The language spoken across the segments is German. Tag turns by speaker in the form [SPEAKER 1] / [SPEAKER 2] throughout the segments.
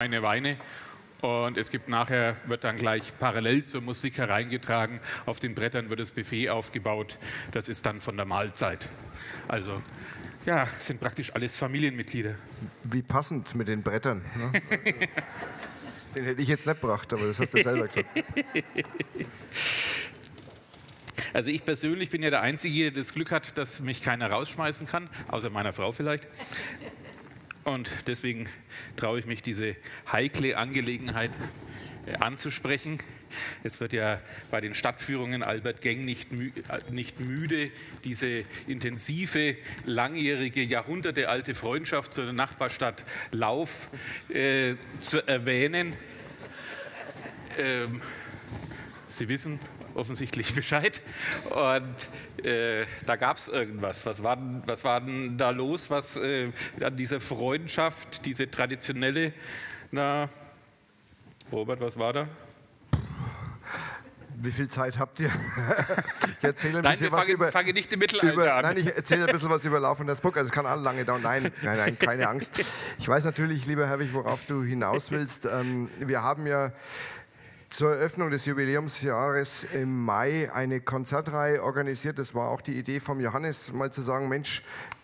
[SPEAKER 1] meine Weine. Und es gibt nachher, wird dann gleich parallel zur Musik hereingetragen. Auf den Brettern wird das Buffet aufgebaut. Das ist dann von der Mahlzeit. Also, ja, sind praktisch alles Familienmitglieder.
[SPEAKER 2] Wie passend mit den Brettern. Ne? den hätte ich jetzt nicht gebracht, aber das hast du selber gesagt.
[SPEAKER 1] Also ich persönlich bin ja der Einzige, der das Glück hat, dass mich keiner rausschmeißen kann, außer meiner Frau vielleicht. Und deswegen traue ich mich, diese heikle Angelegenheit äh, anzusprechen. Es wird ja bei den Stadtführungen Albert Geng nicht, mü äh, nicht müde, diese intensive, langjährige, jahrhundertealte Freundschaft zur Nachbarstadt Lauf äh, zu erwähnen. Ähm, Sie wissen, offensichtlich Bescheid. Und äh, da gab es irgendwas. Was war, denn, was war denn da los, was äh, an dieser Freundschaft, diese traditionelle, na, Robert, was war da?
[SPEAKER 2] Wie viel Zeit habt ihr?
[SPEAKER 1] ich erzähle ein nein, bisschen was fange, über, fange nicht im Mittelalter
[SPEAKER 2] über,
[SPEAKER 1] an.
[SPEAKER 2] Nein, ich erzähle ein bisschen was über Lauf und das Book. Also es kann alle lange dauern. Nein, nein, nein, keine Angst. Ich weiß natürlich, lieber Herwig, worauf du hinaus willst. Ähm, wir haben ja zur Eröffnung des Jubiläumsjahres im Mai eine Konzertreihe organisiert. Das war auch die Idee vom Johannes, mal zu sagen, Mensch,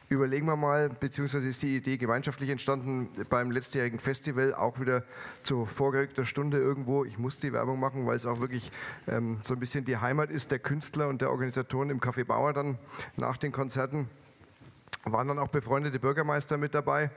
[SPEAKER 2] überlegen wir mal, beziehungsweise ist die Idee gemeinschaftlich entstanden beim letztjährigen Festival, auch wieder zu vorgerückter Stunde irgendwo. Ich muss die Werbung machen, weil es auch wirklich ähm, so ein bisschen die Heimat ist der Künstler und der Organisatoren im Café Bauer dann nach den Konzerten. Waren dann auch befreundete Bürgermeister mit dabei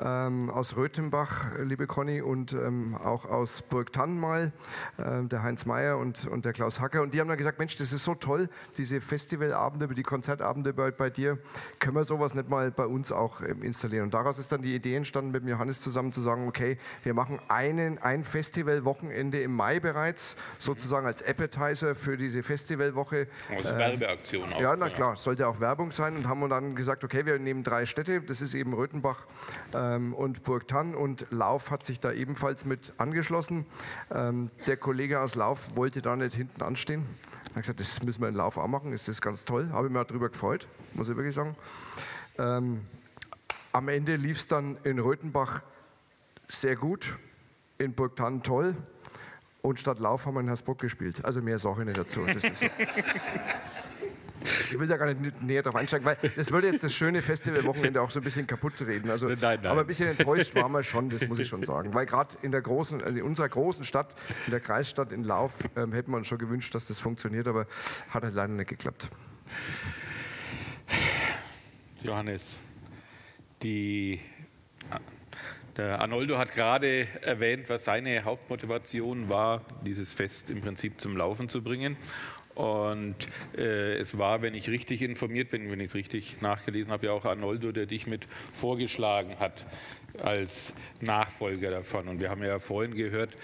[SPEAKER 2] ähm, aus Röthenbach, liebe Conny, und ähm, auch aus Burg Tannenmal, äh, der Heinz Mayer und, und der Klaus Hacker. Und die haben dann gesagt, Mensch, das ist so toll, diese Festivalabende, die Konzertabende bei, bei dir, können wir sowas nicht mal bei uns auch ähm, installieren. Und daraus ist dann die Idee entstanden, mit dem Johannes zusammen zu sagen, okay, wir machen einen, ein Festivalwochenende im Mai bereits, sozusagen als Appetizer für diese Festivalwoche.
[SPEAKER 1] Als äh, Werbeaktion
[SPEAKER 2] auch. Ja, na klar, sollte auch Werbung sein. Und haben dann gesagt, okay, wir nehmen drei Städte, das ist eben Röthenbach, äh, ähm, und Burg Tann und Lauf hat sich da ebenfalls mit angeschlossen. Ähm, der Kollege aus Lauf wollte da nicht hinten anstehen. Er hat gesagt, das müssen wir in Lauf auch machen, das ist ganz toll. Habe ich mich darüber gefreut, muss ich wirklich sagen. Ähm, am Ende lief es dann in Röthenbach sehr gut, in Burg Tann toll und statt Lauf haben wir in Hersbruck gespielt. Also mehr Sache nicht dazu. Ich will da gar nicht näher drauf einsteigen, weil das würde jetzt das schöne Festivalwochenende auch so ein bisschen kaputt reden. Also, nein, nein. Aber ein bisschen enttäuscht waren wir schon, das muss ich schon sagen. Weil gerade in, der großen, in unserer großen Stadt, in der Kreisstadt in Lauf, ähm, hätten wir uns schon gewünscht, dass das funktioniert, aber hat halt leider nicht geklappt.
[SPEAKER 1] Johannes, die der Arnoldo hat gerade erwähnt, was seine Hauptmotivation war, dieses Fest im Prinzip zum Laufen zu bringen. Und äh, es war, wenn ich richtig informiert bin, wenn ich es richtig nachgelesen habe, ja auch Arnoldo, der dich mit vorgeschlagen hat als Nachfolger davon. Und wir haben ja vorhin gehört,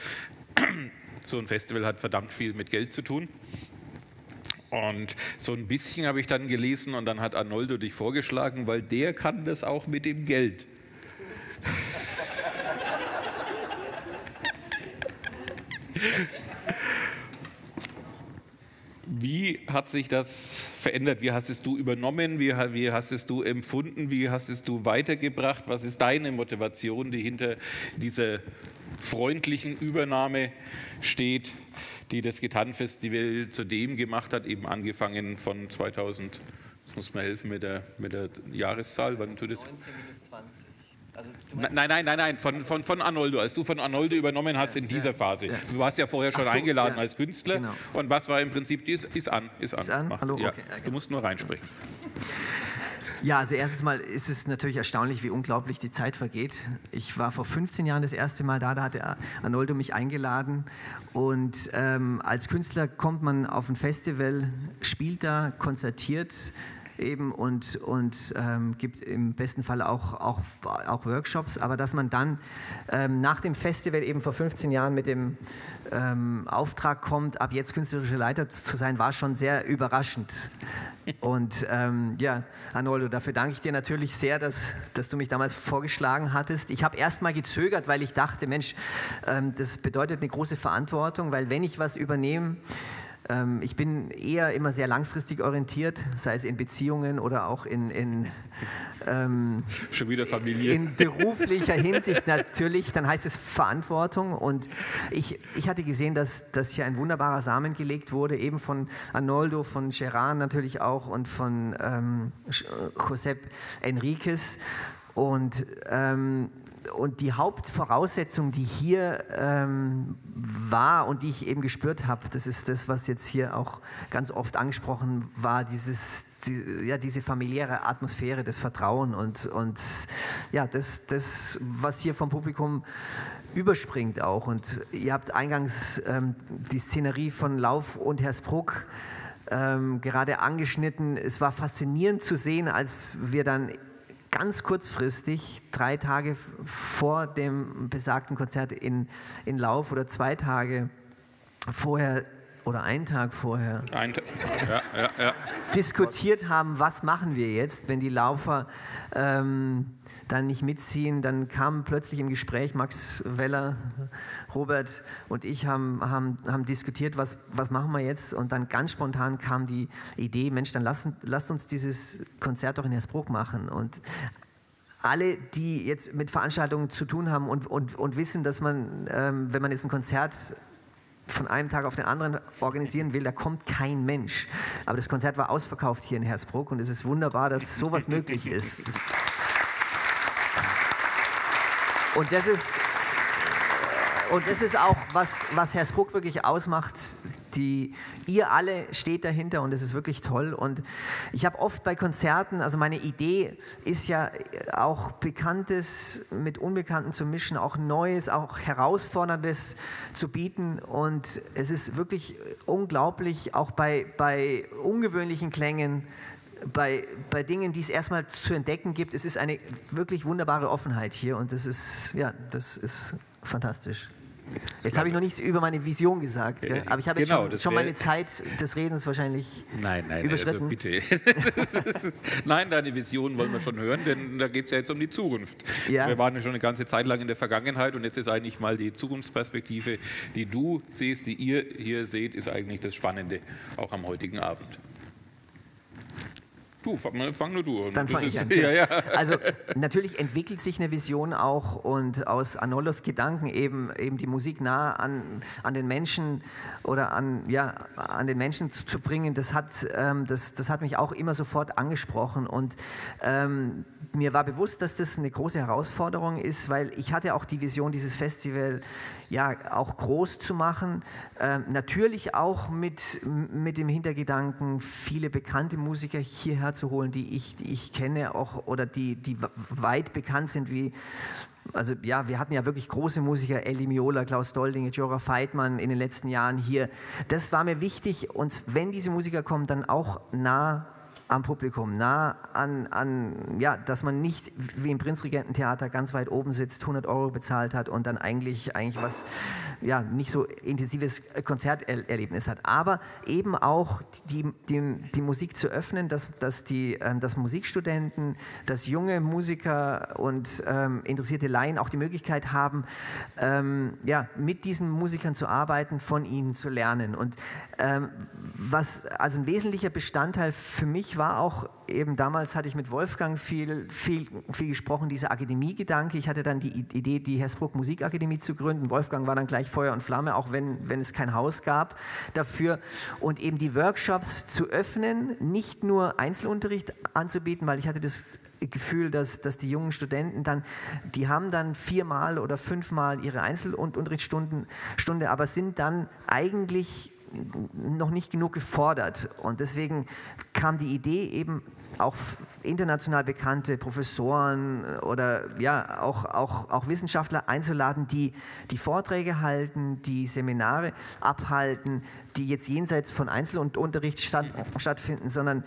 [SPEAKER 1] so ein Festival hat verdammt viel mit Geld zu tun. Und so ein bisschen habe ich dann gelesen und dann hat Arnoldo dich vorgeschlagen, weil der kann das auch mit dem Geld. Wie hat sich das verändert? Wie hast es du übernommen? Wie, wie hast es du empfunden? Wie hast es du weitergebracht? Was ist deine Motivation, die hinter dieser freundlichen Übernahme steht, die das Gitarrenfestival zu dem gemacht hat, eben angefangen von 2000, das muss mir helfen mit der, mit der Jahreszahl, wann du das? 19 bis 20. Also, nein, nein, nein, nein, von, von, von Arnoldo. Als du von Arnoldo übernommen hast ja, in dieser ja, Phase. Ja. Du warst ja vorher schon so, eingeladen als Künstler. Genau. Und was war im Prinzip dies? Ist an, ist an. Ist an? Hallo, okay. Du musst nur reinsprechen.
[SPEAKER 3] Ja, also erstens mal ist es natürlich erstaunlich, wie unglaublich die Zeit vergeht. Ich war vor 15 Jahren das erste Mal da, da hat Arnoldo mich eingeladen. Und ähm, als Künstler kommt man auf ein Festival, spielt da, konzertiert, eben und, und ähm, gibt im besten Fall auch, auch, auch Workshops, aber dass man dann ähm, nach dem Festival eben vor 15 Jahren mit dem ähm, Auftrag kommt, ab jetzt künstlerischer Leiter zu sein, war schon sehr überraschend. Und ähm, ja, Arnoldo, dafür danke ich dir natürlich sehr, dass, dass du mich damals vorgeschlagen hattest. Ich habe erst mal gezögert, weil ich dachte, Mensch, ähm, das bedeutet eine große Verantwortung, weil wenn ich was übernehme, ich bin eher immer sehr langfristig orientiert, sei es in Beziehungen oder auch in, in,
[SPEAKER 1] ähm, Schon wieder Familie.
[SPEAKER 3] in beruflicher Hinsicht natürlich. Dann heißt es Verantwortung. Und ich, ich hatte gesehen, dass, dass hier ein wunderbarer Samen gelegt wurde, eben von Arnoldo, von Gerard natürlich auch und von ähm, Josep Enriquez. Und ähm, und die Hauptvoraussetzung, die hier ähm, war und die ich eben gespürt habe, das ist das, was jetzt hier auch ganz oft angesprochen war, dieses, die, ja, diese familiäre Atmosphäre, das Vertrauen und, und ja, das, das, was hier vom Publikum überspringt auch. Und ihr habt eingangs ähm, die Szenerie von Lauf und Hersbruck ähm, gerade angeschnitten. Es war faszinierend zu sehen, als wir dann ganz kurzfristig, drei Tage vor dem besagten Konzert in, in Lauf oder zwei Tage vorher oder einen Tag vorher Ein, ja, ja, ja. diskutiert haben, was machen wir jetzt, wenn die Laufer ähm, dann nicht mitziehen. Dann kam plötzlich im Gespräch Max Weller, Robert und ich haben, haben, haben diskutiert, was, was machen wir jetzt. Und dann ganz spontan kam die Idee, Mensch, dann lasst, lasst uns dieses Konzert doch in Hersbruck machen. Und alle, die jetzt mit Veranstaltungen zu tun haben und, und, und wissen, dass man, ähm, wenn man jetzt ein Konzert von einem Tag auf den anderen organisieren will, da kommt kein Mensch. Aber das Konzert war ausverkauft hier in Hersbruck und es ist wunderbar, dass sowas möglich ist. Und das ist, und das ist auch, was, was Hersbruck wirklich ausmacht. Die, ihr alle steht dahinter und es ist wirklich toll. Und ich habe oft bei Konzerten, also meine Idee ist ja auch Bekanntes mit Unbekannten zu mischen, auch Neues, auch Herausforderndes zu bieten. Und es ist wirklich unglaublich, auch bei, bei ungewöhnlichen Klängen, bei, bei Dingen, die es erstmal zu entdecken gibt. Es ist eine wirklich wunderbare Offenheit hier und das ist, ja, das ist fantastisch. Jetzt habe ich noch nichts über meine Vision gesagt, gell? aber ich habe genau, jetzt schon, schon meine Zeit des Redens wahrscheinlich nein, nein, überschritten.
[SPEAKER 1] Also bitte. nein, deine Vision wollen wir schon hören, denn da geht es ja jetzt um die Zukunft. Ja. Wir waren ja schon eine ganze Zeit lang in der Vergangenheit und jetzt ist eigentlich mal die Zukunftsperspektive, die du siehst, die ihr hier seht, ist eigentlich das Spannende, auch am heutigen Abend. Du, fang, fang nur du
[SPEAKER 3] an. Dann fange ich an. Ja, ja. Also natürlich entwickelt sich eine Vision auch und aus Anolos Gedanken eben, eben die Musik nah an, an den Menschen oder an, ja, an den Menschen zu, zu bringen, das hat, ähm, das, das hat mich auch immer sofort angesprochen und ähm, mir war bewusst, dass das eine große Herausforderung ist, weil ich hatte auch die Vision, dieses Festival ja auch groß zu machen. Ähm, natürlich auch mit, mit dem Hintergedanken, viele bekannte Musiker hierher zu holen, die ich, die ich kenne auch oder die, die weit bekannt sind, wie also ja, wir hatten ja wirklich große Musiker, Elli Miola, Klaus Dolding, Jora Feitmann in den letzten Jahren hier. Das war mir wichtig und wenn diese Musiker kommen, dann auch nah am Publikum, nah an, an, ja, dass man nicht wie im Prinzregententheater ganz weit oben sitzt, 100 Euro bezahlt hat und dann eigentlich, eigentlich was, ja, nicht so intensives Konzerterlebnis hat. Aber eben auch die, die, die Musik zu öffnen, dass, dass, die, ähm, dass Musikstudenten, dass junge Musiker und ähm, interessierte Laien auch die Möglichkeit haben, ähm, ja, mit diesen Musikern zu arbeiten, von ihnen zu lernen. Und ähm, was also ein wesentlicher Bestandteil für mich war auch eben damals hatte ich mit Wolfgang viel, viel, viel gesprochen, dieser Akademie-Gedanke. Ich hatte dann die Idee, die Hersbruck Musikakademie zu gründen. Wolfgang war dann gleich Feuer und Flamme, auch wenn, wenn es kein Haus gab dafür. Und eben die Workshops zu öffnen, nicht nur Einzelunterricht anzubieten, weil ich hatte das Gefühl, dass, dass die jungen Studenten dann, die haben dann viermal oder fünfmal ihre Einzelunterrichtsstunde, Stunde, aber sind dann eigentlich noch nicht genug gefordert. Und deswegen kam die Idee eben auch international bekannte Professoren oder ja, auch, auch, auch Wissenschaftler einzuladen, die die Vorträge halten, die Seminare abhalten, die jetzt jenseits von Einzelunterricht statt, stattfinden, sondern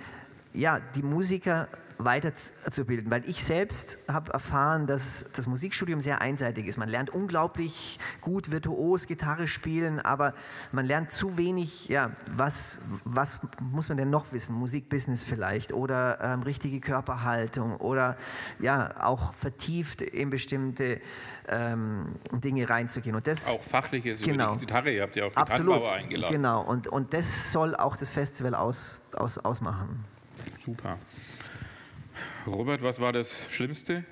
[SPEAKER 3] ja, die Musiker weiterzubilden. Weil ich selbst habe erfahren, dass das Musikstudium sehr einseitig ist. Man lernt unglaublich gut virtuos Gitarre spielen, aber man lernt zu wenig, ja, was, was muss man denn noch wissen? Musikbusiness vielleicht oder ähm, richtige Körperhaltung oder ja, auch vertieft in bestimmte ähm, Dinge reinzugehen. Und das,
[SPEAKER 1] auch fachliches
[SPEAKER 3] genau,
[SPEAKER 1] über die Gitarre, ihr habt ja auch Gitarrenbauer eingeladen.
[SPEAKER 3] Genau, und, und das soll auch das Festival aus, aus, ausmachen.
[SPEAKER 1] Super. Robert, was war das Schlimmste?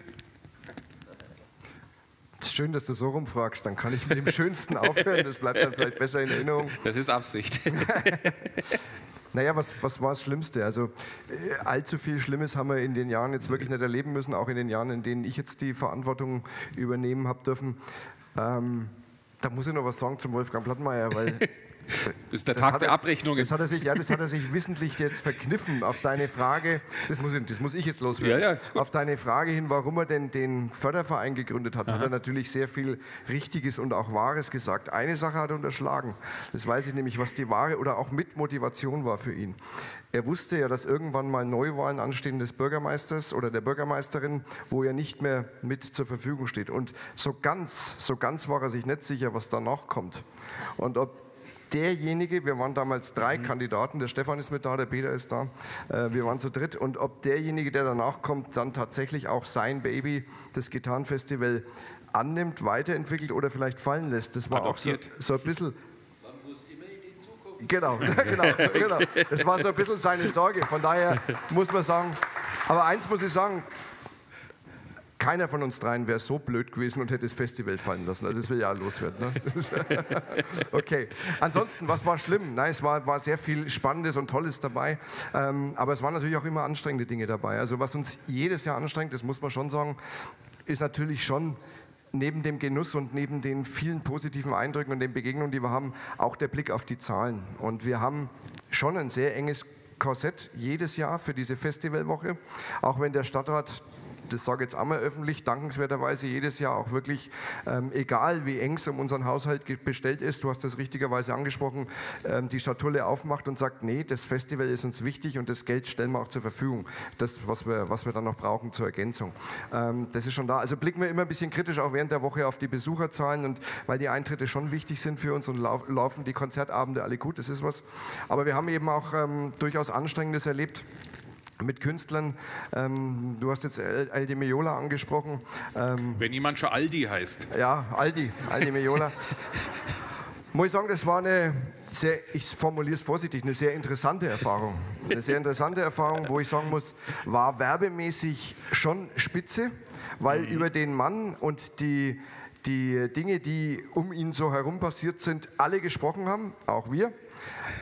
[SPEAKER 2] Es ist schön, dass du so rumfragst, dann kann ich mit dem Schönsten aufhören, das bleibt dann vielleicht besser in Erinnerung.
[SPEAKER 1] Das ist Absicht.
[SPEAKER 2] Naja, was, was war das Schlimmste? Also äh, allzu viel Schlimmes haben wir in den Jahren jetzt wirklich nicht erleben müssen, auch in den Jahren, in denen ich jetzt die Verantwortung übernehmen habe dürfen. Ähm, da muss ich noch was sagen zum Wolfgang Plattmeier, weil
[SPEAKER 1] ist der Tag der
[SPEAKER 2] er,
[SPEAKER 1] Abrechnung.
[SPEAKER 2] Das hat, er sich, ja, das hat er sich wissentlich jetzt verkniffen auf deine Frage. Das muss ich, das muss ich jetzt loswerden.
[SPEAKER 1] Ja, ja,
[SPEAKER 2] auf deine Frage hin, warum er denn den Förderverein gegründet hat, Aha. hat er natürlich sehr viel Richtiges und auch Wahres gesagt. Eine Sache hat er unterschlagen. Das weiß ich nämlich, was die wahre oder auch mit Motivation war für ihn. Er wusste ja, dass irgendwann mal Neuwahlen anstehen des Bürgermeisters oder der Bürgermeisterin, wo er nicht mehr mit zur Verfügung steht. Und so ganz, so ganz war er sich nicht sicher, was danach kommt. Und ob derjenige, wir waren damals drei mhm. Kandidaten, der Stefan ist mit da, der Peter ist da, äh, wir waren zu dritt, und ob derjenige, der danach kommt, dann tatsächlich auch sein Baby, das Gitarrenfestival, annimmt, weiterentwickelt oder vielleicht fallen lässt. Das war Adoptiert. auch so, so ein bisschen Genau, genau, genau. Das war so ein bisschen seine Sorge. Von daher muss man sagen, aber eins muss ich sagen, keiner von uns dreien wäre so blöd gewesen und hätte das Festival fallen lassen. Also das will ja loswerden. Ne? okay. Ansonsten, was war schlimm? Nein, es war, war sehr viel Spannendes und Tolles dabei. Ähm, aber es waren natürlich auch immer anstrengende Dinge dabei. Also was uns jedes Jahr anstrengt, das muss man schon sagen, ist natürlich schon neben dem Genuss und neben den vielen positiven Eindrücken und den Begegnungen, die wir haben, auch der Blick auf die Zahlen. Und wir haben schon ein sehr enges Korsett jedes Jahr für diese Festivalwoche, auch wenn der Stadtrat das sage ich jetzt einmal öffentlich, dankenswerterweise jedes Jahr auch wirklich, ähm, egal wie eng es um unseren Haushalt bestellt ist, du hast das richtigerweise angesprochen, ähm, die Schatulle aufmacht und sagt, nee, das Festival ist uns wichtig und das Geld stellen wir auch zur Verfügung. Das, was wir, was wir dann noch brauchen zur Ergänzung. Ähm, das ist schon da. Also blicken wir immer ein bisschen kritisch auch während der Woche auf die Besucherzahlen und weil die Eintritte schon wichtig sind für uns und laufen die Konzertabende alle gut, das ist was. Aber wir haben eben auch ähm, durchaus Anstrengendes erlebt mit Künstlern. Ähm, du hast jetzt Aldi Meola angesprochen.
[SPEAKER 1] Ähm, Wenn jemand schon Aldi heißt.
[SPEAKER 2] Ja, Aldi, Aldi Meola. Muss ich sagen, das war eine sehr, ich formuliere es vorsichtig, eine sehr interessante Erfahrung. Eine sehr interessante Erfahrung, wo ich sagen muss, war werbemäßig schon spitze, weil mhm. über den Mann und die, die Dinge, die um ihn so herum passiert sind, alle gesprochen haben, auch wir.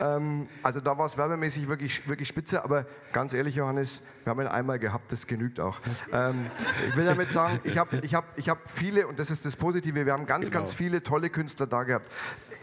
[SPEAKER 2] Ähm, also da war es werbemäßig wirklich, wirklich spitze, aber ganz ehrlich, Johannes, wir haben ihn einmal gehabt, das genügt auch. Ähm, ich will damit sagen, ich habe ich hab, ich hab viele, und das ist das Positive, wir haben ganz, genau. ganz viele tolle Künstler da gehabt.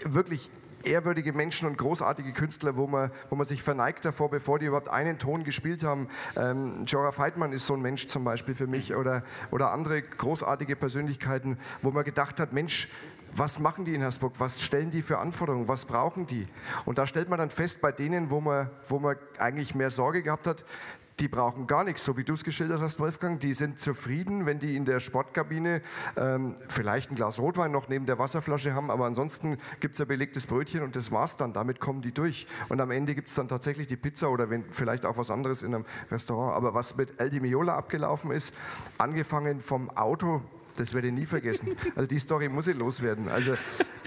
[SPEAKER 2] Wirklich ehrwürdige Menschen und großartige Künstler, wo man, wo man sich verneigt davor, bevor die überhaupt einen Ton gespielt haben. Ähm, Jorah Feitmann ist so ein Mensch zum Beispiel für mich oder, oder andere großartige Persönlichkeiten, wo man gedacht hat, Mensch, was machen die in Hersbruck, was stellen die für Anforderungen, was brauchen die? Und da stellt man dann fest, bei denen, wo man, wo man eigentlich mehr Sorge gehabt hat, die brauchen gar nichts, so wie du es geschildert hast, Wolfgang. Die sind zufrieden, wenn die in der Sportkabine ähm, vielleicht ein Glas Rotwein noch neben der Wasserflasche haben, aber ansonsten gibt es ein belegtes Brötchen und das war's dann. Damit kommen die durch. Und am Ende gibt es dann tatsächlich die Pizza oder wenn, vielleicht auch was anderes in einem Restaurant. Aber was mit El Di Miola abgelaufen ist, angefangen vom Auto das werde ich nie vergessen. Also die Story muss ich loswerden. Also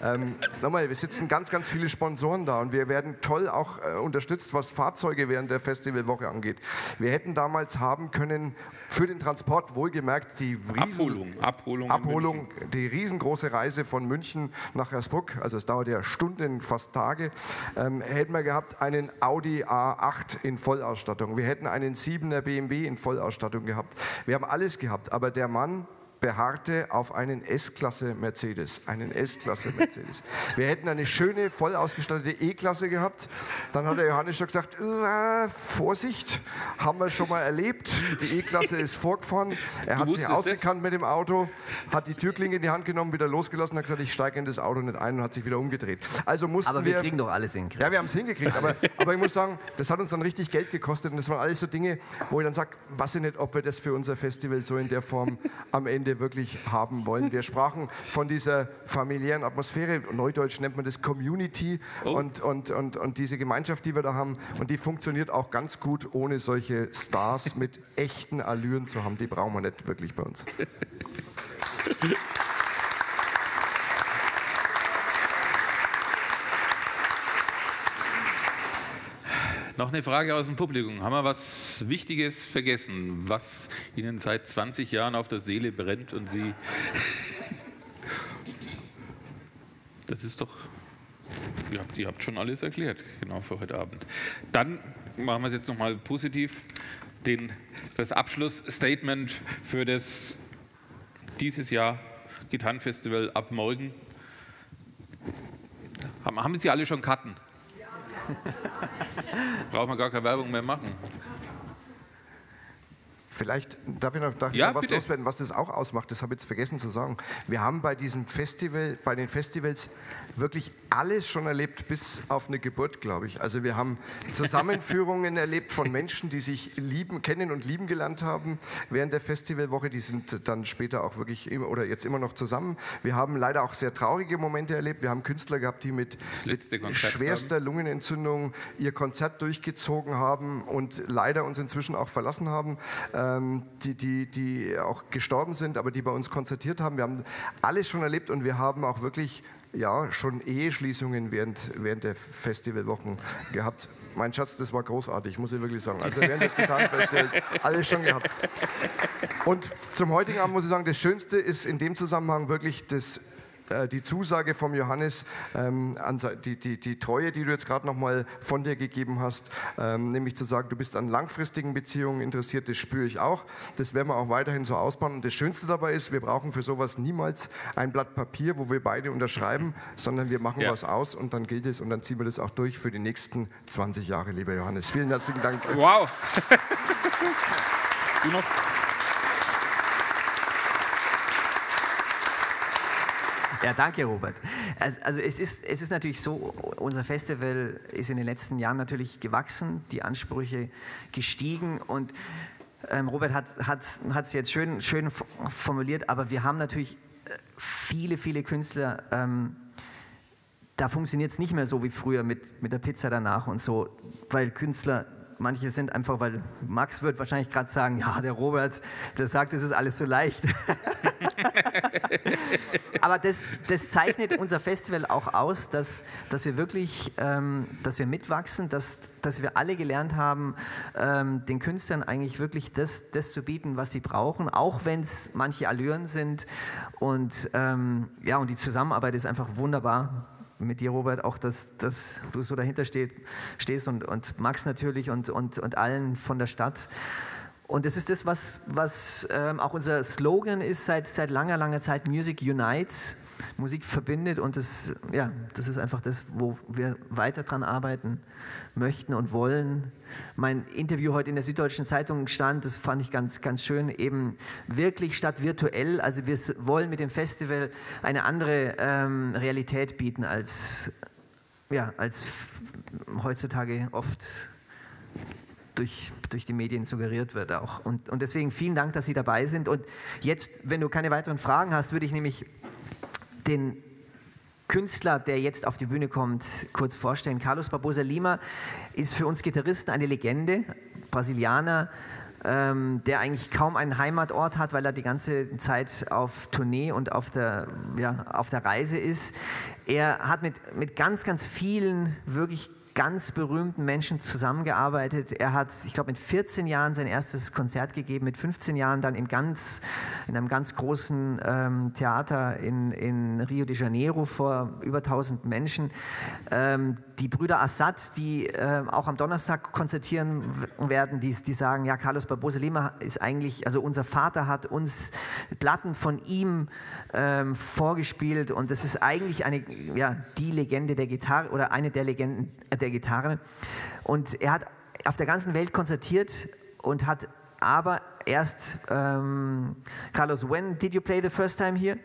[SPEAKER 2] ähm, nochmal, wir sitzen ganz, ganz viele Sponsoren da und wir werden toll auch äh, unterstützt, was Fahrzeuge während der Festivalwoche angeht. Wir hätten damals haben können für den Transport wohlgemerkt die
[SPEAKER 1] Riesen Abholung, Abholung,
[SPEAKER 2] Abholung die riesengroße Reise von München nach Hersbruck, also es dauert ja Stunden, fast Tage, ähm, hätten wir gehabt einen Audi A8 in Vollausstattung. Wir hätten einen 7er BMW in Vollausstattung gehabt. Wir haben alles gehabt, aber der Mann beharrte auf einen S-Klasse Mercedes. Einen S-Klasse Mercedes. Wir hätten eine schöne, voll ausgestattete E-Klasse gehabt. Dann hat der Johannes schon gesagt, Vorsicht, haben wir schon mal erlebt. Die E-Klasse ist vorgefahren. Er hat sich ausgekannt das? mit dem Auto, hat die Türklinge in die Hand genommen, wieder losgelassen, hat gesagt, ich steige in das Auto nicht ein und hat sich wieder umgedreht. Also mussten
[SPEAKER 3] aber wir, wir kriegen doch alles hin.
[SPEAKER 2] Ja, wir haben es hingekriegt. Aber, aber ich muss sagen, das hat uns dann richtig Geld gekostet. Und das waren alles so Dinge, wo ich dann sage, weiß ich nicht, ob wir das für unser Festival so in der Form am Ende wirklich haben wollen. Wir sprachen von dieser familiären Atmosphäre. Neudeutsch nennt man das Community oh. und, und, und, und diese Gemeinschaft, die wir da haben. Und die funktioniert auch ganz gut, ohne solche Stars mit echten Allüren zu haben. Die brauchen wir nicht wirklich bei uns.
[SPEAKER 1] Noch eine Frage aus dem Publikum. Haben wir was Wichtiges vergessen, was Ihnen seit 20 Jahren auf der Seele brennt und Sie. Das ist doch. Ihr habt, ihr habt schon alles erklärt, genau für heute Abend. Dann machen wir es jetzt nochmal positiv. Den, das Abschlussstatement für das dieses Jahr Gitarrenfestival ab morgen. Haben, haben Sie alle schon Karten? Braucht man gar keine Werbung mehr machen.
[SPEAKER 2] Vielleicht darf ich noch, darf ja, noch was bitte. loswerden, was das auch ausmacht. Das habe ich jetzt vergessen zu sagen. Wir haben bei diesem Festival, bei den Festivals wirklich alles schon erlebt, bis auf eine Geburt, glaube ich. Also wir haben Zusammenführungen erlebt von Menschen, die sich lieben, kennen und lieben gelernt haben während der Festivalwoche. Die sind dann später auch wirklich immer, oder jetzt immer noch zusammen. Wir haben leider auch sehr traurige Momente erlebt. Wir haben Künstler gehabt, die mit, mit schwerster haben. Lungenentzündung ihr Konzert durchgezogen haben und leider uns inzwischen auch verlassen haben. Ähm, die, die, die auch gestorben sind, aber die bei uns konzertiert haben. Wir haben alles schon erlebt und wir haben auch wirklich ja, schon Eheschließungen während, während der Festivalwochen gehabt. Mein Schatz, das war großartig, muss ich wirklich sagen. Also während des Gitarrenfestivals alles schon gehabt. Und zum heutigen Abend muss ich sagen, das Schönste ist in dem Zusammenhang wirklich das äh, die Zusage vom Johannes, ähm, die, die, die Treue, die du jetzt gerade nochmal von dir gegeben hast, ähm, nämlich zu sagen, du bist an langfristigen Beziehungen interessiert, das spüre ich auch. Das werden wir auch weiterhin so ausbauen. Und das Schönste dabei ist, wir brauchen für sowas niemals ein Blatt Papier, wo wir beide unterschreiben, sondern wir machen ja. was aus und dann gilt es und dann ziehen wir das auch durch für die nächsten 20 Jahre, lieber Johannes. Vielen herzlichen Dank.
[SPEAKER 1] Wow. du noch?
[SPEAKER 3] Ja, danke, Robert. Also, also, es, ist, es ist natürlich so, unser Festival ist in den letzten Jahren natürlich gewachsen, die Ansprüche gestiegen und ähm, Robert hat es jetzt schön, schön formuliert, aber wir haben natürlich äh, viele, viele Künstler, ähm, da funktioniert es nicht mehr so wie früher mit, mit der Pizza danach und so, weil Künstler manche sind einfach, weil Max wird wahrscheinlich gerade sagen, ja, der Robert, der sagt, es ist alles so leicht. Aber das, das, zeichnet unser Festival auch aus, dass, dass wir wirklich, ähm, dass wir mitwachsen, dass, dass wir alle gelernt haben, ähm, den Künstlern eigentlich wirklich das, das zu bieten, was sie brauchen, auch wenn es manche Allüren sind. Und, ähm, ja, und die Zusammenarbeit ist einfach wunderbar mit dir, Robert, auch, dass, dass du so dahinter steht, stehst und, und Max natürlich und, und, und allen von der Stadt. Und das ist das, was, was ähm, auch unser Slogan ist seit, seit langer, langer Zeit, Music Unites. Musik verbindet und das, ja, das ist einfach das, wo wir weiter dran arbeiten möchten und wollen. Mein Interview heute in der Süddeutschen Zeitung stand, das fand ich ganz, ganz schön, eben wirklich statt virtuell. Also wir wollen mit dem Festival eine andere ähm, Realität bieten, als, ja, als heutzutage oft durch, durch die Medien suggeriert wird auch. Und, und deswegen vielen Dank, dass Sie dabei sind. Und jetzt, wenn du keine weiteren Fragen hast, würde ich nämlich den Künstler, der jetzt auf die Bühne kommt, kurz vorstellen. Carlos Barbosa Lima ist für uns Gitarristen eine Legende, Brasilianer, ähm, der eigentlich kaum einen Heimatort hat, weil er die ganze Zeit auf Tournee und auf der, ja, auf der Reise ist. Er hat mit, mit ganz, ganz vielen wirklich ganz berühmten Menschen zusammengearbeitet. Er hat, ich glaube, mit 14 Jahren sein erstes Konzert gegeben, mit 15 Jahren dann in, ganz, in einem ganz großen ähm, Theater in, in, Rio de Janeiro vor über 1000 Menschen. Ähm, die Brüder Assad, die äh, auch am Donnerstag konzertieren werden, die, die sagen, ja, Carlos Barbosa Lima ist eigentlich, also unser Vater hat uns Platten von ihm ähm, vorgespielt und das ist eigentlich eine, ja, die Legende der Gitarre oder eine der Legenden der Gitarre. Und er hat auf der ganzen Welt konzertiert und hat aber erst, ähm, Carlos, when did you play the first time here?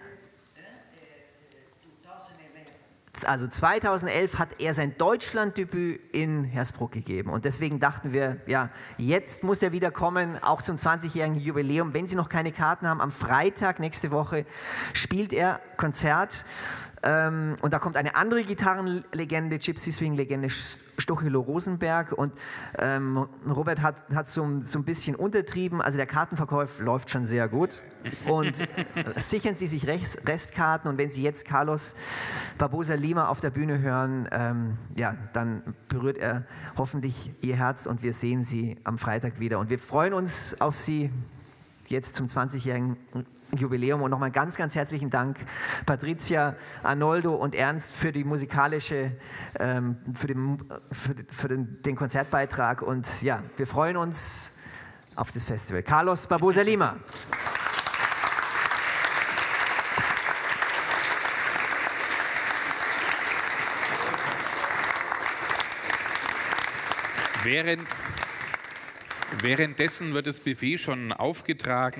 [SPEAKER 3] also 2011 hat er sein Deutschlanddebüt in Hersbruck gegeben. Und deswegen dachten wir, ja, jetzt muss er wieder kommen, auch zum 20-jährigen Jubiläum. Wenn Sie noch keine Karten haben, am Freitag nächste Woche spielt er Konzert. Ähm, und da kommt eine andere Gitarrenlegende, Gypsy Swing-Legende Stochelo Rosenberg. Und ähm, Robert hat, hat so, so, ein bisschen untertrieben. Also der Kartenverkauf läuft schon sehr gut. Und sichern Sie sich Rest, Restkarten. Und wenn Sie jetzt Carlos Barbosa Lima auf der Bühne hören, ähm, ja, dann berührt er hoffentlich Ihr Herz und wir sehen Sie am Freitag wieder. Und wir freuen uns auf Sie jetzt zum 20-jährigen Jubiläum und nochmal ganz, ganz herzlichen Dank Patricia, Arnoldo und Ernst für die musikalische, ähm, für, den, für, für den, den, Konzertbeitrag und ja, wir freuen uns auf das Festival. Carlos Barbosa Lima.
[SPEAKER 1] Während, währenddessen wird das Buffet schon aufgetragen.